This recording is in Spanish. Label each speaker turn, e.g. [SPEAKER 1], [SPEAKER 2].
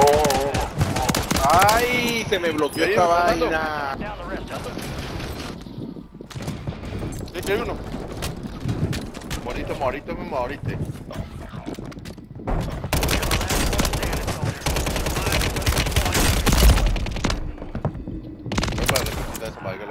[SPEAKER 1] Oh, oh. Ay, se me bloqueó esta vaina.
[SPEAKER 2] Sí, hay uno. Morito, morito, me moriste. Espérate, que